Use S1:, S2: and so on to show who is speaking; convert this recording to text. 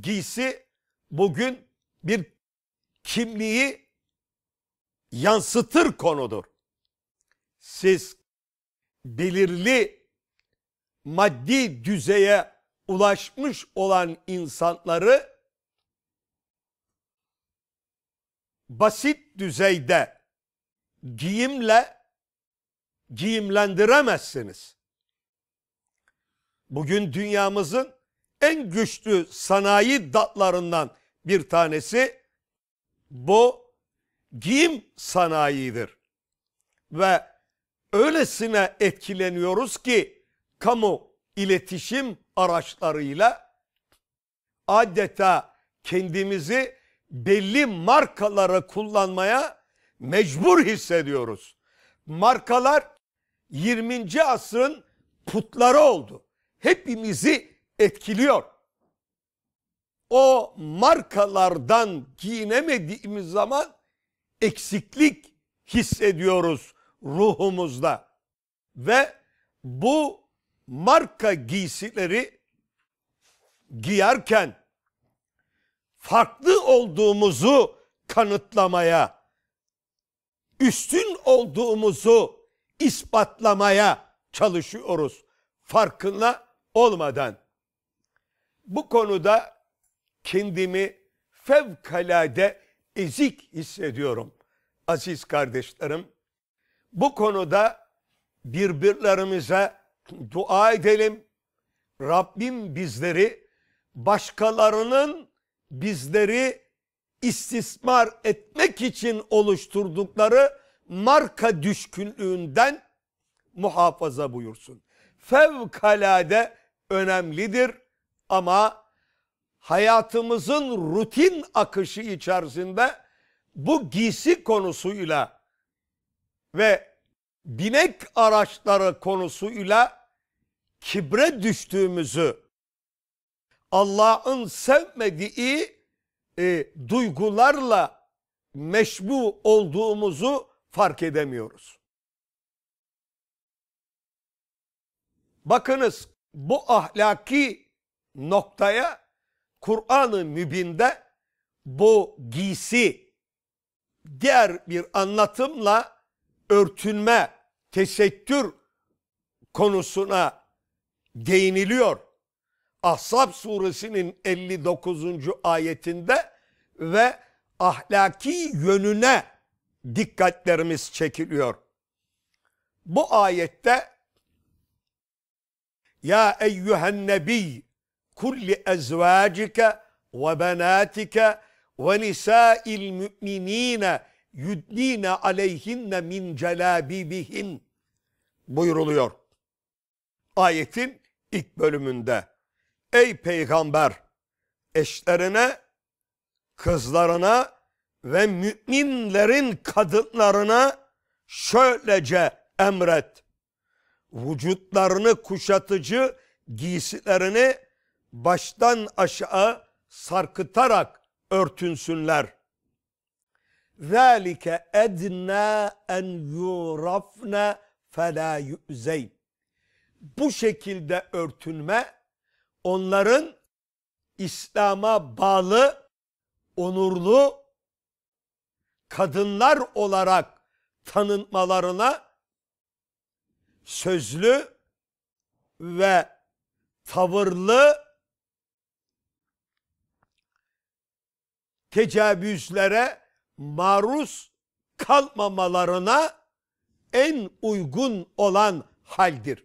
S1: giysi bugün bir kimliği yansıtır konudur. Siz belirli maddi düzeye ulaşmış olan insanları basit düzeyde giyimle giyimlendiremezsiniz. Bugün dünyamızın en güçlü sanayi dallarından bir tanesi bu giyim sanayidir. Ve öylesine etkileniyoruz ki kamu iletişim araçlarıyla adeta kendimizi belli markaları kullanmaya mecbur hissediyoruz. Markalar 20. asrın putları oldu. Hepimizi etkiliyor. O markalardan giyinemediğimiz zaman eksiklik hissediyoruz ruhumuzda. Ve bu marka giysileri giyerken farklı olduğumuzu kanıtlamaya, üstün olduğumuzu ispatlamaya çalışıyoruz farkında olmadan. Bu konuda kendimi fevkalade ezik hissediyorum aziz kardeşlerim. Bu konuda birbirlerimize dua edelim. Rabbim bizleri başkalarının bizleri istismar etmek için oluşturdukları marka düşkünlüğünden muhafaza buyursun. Fevkalade önemlidir ama hayatımızın rutin akışı içerisinde bu giysi konusuyla ve binek araçları konusuyla kibre düştüğümüzü Allah'ın sevmediği e, duygularla meşbu olduğumuzu fark edemiyoruz. Bakınız bu ahlaki noktaya Kur'an-ı Mübin'de bu giysi diğer bir anlatımla örtünme, tesettür konusuna değiniliyor. Ahzab suresinin 59. ayetinde ve ahlaki yönüne dikkatlerimiz çekiliyor. Bu ayette ya eyyühen nebiy kulli ezvacike ve benatike ve nisa'il müminine yudnine aleyhinne min celabibihin buyuruluyor. Ayetin ilk bölümünde. Ey peygamber eşlerine, kızlarına ve müminlerin kadınlarına şöylece emret. Vücutlarını kuşatıcı giysilerini baştan aşağı sarkıtarak örtünsünler. Zalike edna en yurafna fela yu'zeyn. Bu şekilde örtünme onların İslam'a bağlı, onurlu kadınlar olarak tanınmalarına sözlü ve tavırlı tecavüzlere maruz kalmamalarına en uygun olan haldir.